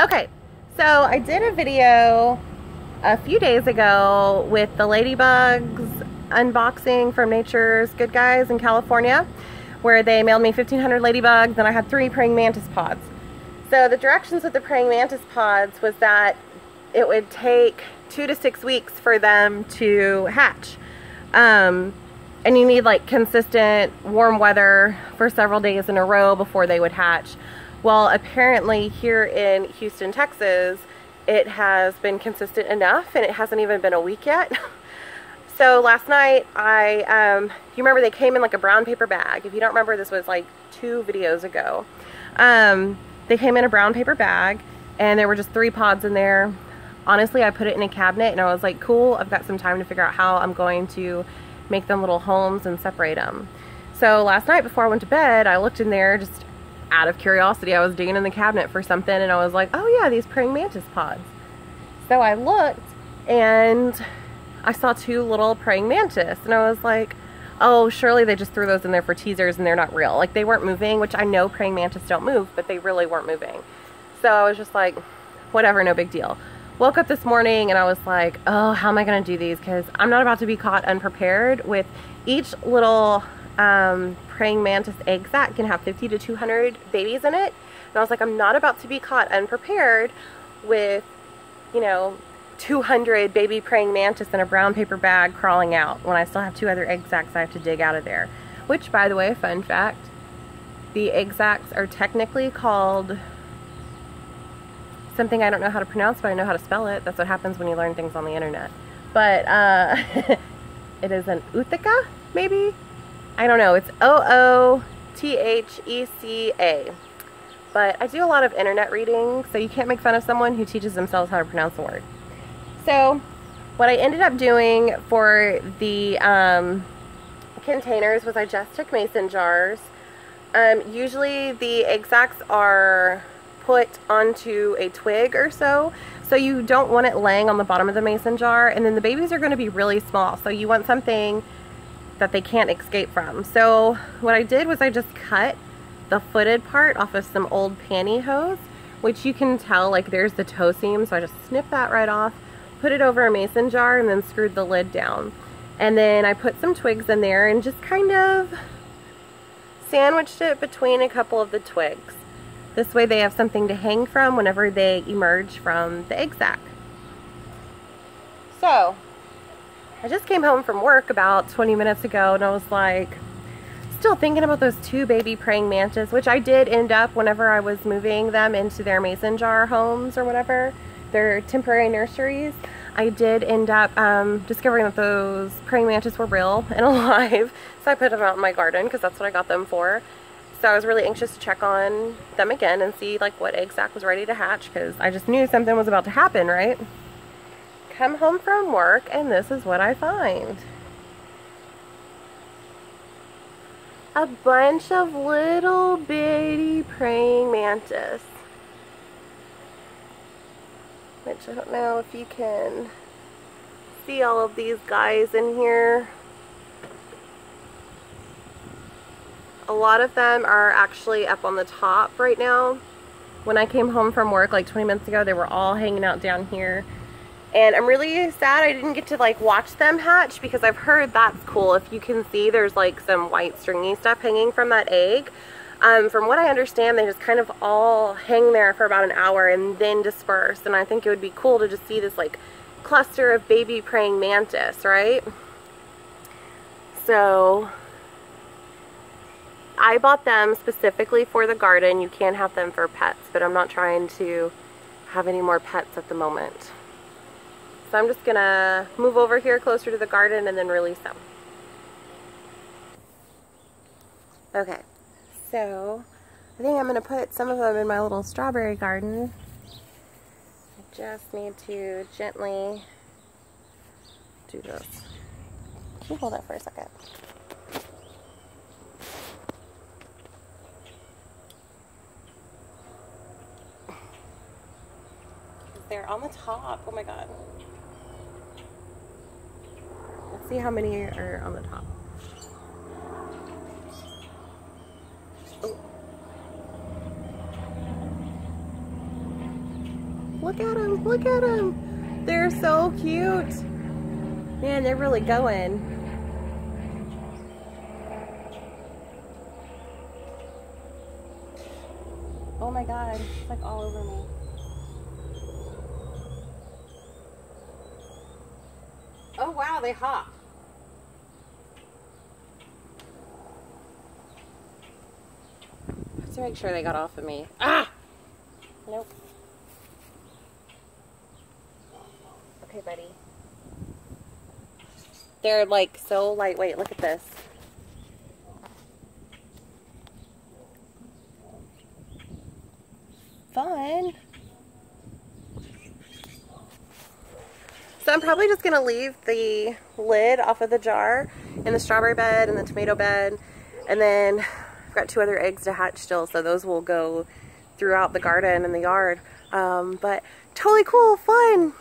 Okay, so I did a video a few days ago with the ladybugs unboxing from Nature's Good Guys in California where they mailed me 1500 ladybugs and I had three praying mantis pods. So the directions with the praying mantis pods was that it would take two to six weeks for them to hatch. Um, and you need like consistent warm weather for several days in a row before they would hatch. Well, apparently here in Houston, Texas, it has been consistent enough and it hasn't even been a week yet. so last night I, um, you remember they came in like a brown paper bag. If you don't remember, this was like two videos ago. Um, they came in a brown paper bag and there were just three pods in there. Honestly, I put it in a cabinet and I was like, cool, I've got some time to figure out how I'm going to make them little homes and separate them. So last night before I went to bed, I looked in there just out of curiosity, I was digging in the cabinet for something and I was like, oh yeah, these praying mantis pods. So I looked and I saw two little praying mantis and I was like, oh, surely they just threw those in there for teasers and they're not real. Like they weren't moving, which I know praying mantis don't move, but they really weren't moving. So I was just like, whatever, no big deal. Woke up this morning and I was like, oh, how am I gonna do these? Because I'm not about to be caught unprepared with each little um, praying mantis egg sac can have 50 to 200 babies in it. And I was like, I'm not about to be caught unprepared with, you know, 200 baby praying mantis in a brown paper bag crawling out when I still have two other egg sacs I have to dig out of there. Which, by the way, fun fact, the egg sacs are technically called something I don't know how to pronounce, but I know how to spell it. That's what happens when you learn things on the internet. But uh, it is an Ootheca, maybe? I don't know. It's O-O-T-H-E-C-A. But I do a lot of internet reading, so you can't make fun of someone who teaches themselves how to pronounce the word. So what I ended up doing for the um, containers was I just took mason jars. Um, usually the egg sacs are put onto a twig or so. So you don't want it laying on the bottom of the mason jar. And then the babies are going to be really small. So you want something that they can't escape from. So what I did was I just cut the footed part off of some old pantyhose, which you can tell like there's the toe seam. So I just snipped that right off, put it over a mason jar and then screwed the lid down. And then I put some twigs in there and just kind of sandwiched it between a couple of the twigs. This way they have something to hang from whenever they emerge from the egg sac. So, I just came home from work about 20 minutes ago and I was like, still thinking about those two baby praying mantis, which I did end up whenever I was moving them into their mason jar homes or whatever, their temporary nurseries. I did end up um, discovering that those praying mantis were real and alive. So I put them out in my garden because that's what I got them for. So I was really anxious to check on them again and see like what egg sac was ready to hatch because I just knew something was about to happen, right? Come home from work and this is what I find. A bunch of little bitty praying mantis. Which I don't know if you can see all of these guys in here. A lot of them are actually up on the top right now. When I came home from work like 20 minutes ago, they were all hanging out down here. And I'm really sad I didn't get to like watch them hatch because I've heard that's cool. If you can see, there's like some white stringy stuff hanging from that egg. Um, from what I understand, they just kind of all hang there for about an hour and then disperse. And I think it would be cool to just see this like cluster of baby praying mantis, right? So I bought them specifically for the garden. You can have them for pets, but I'm not trying to have any more pets at the moment. So I'm just gonna move over here closer to the garden and then release them. Okay, so I think I'm gonna put some of them in my little strawberry garden. I just need to gently do this. Can you hold that for a second? They're on the top. Oh my god. See how many are on the top. Oh. Look at them. Look at them. They're so cute. Man, they're really going. Oh my god, it's like all over me. Oh wow, they hop. Let's make sure they got off of me. Ah! Nope. Okay, buddy. They're like so lightweight. Look at this. Fun. So I'm probably just going to leave the lid off of the jar in the strawberry bed and the tomato bed. And then I've got two other eggs to hatch still, so those will go throughout the garden and the yard. Um, but totally cool, fun.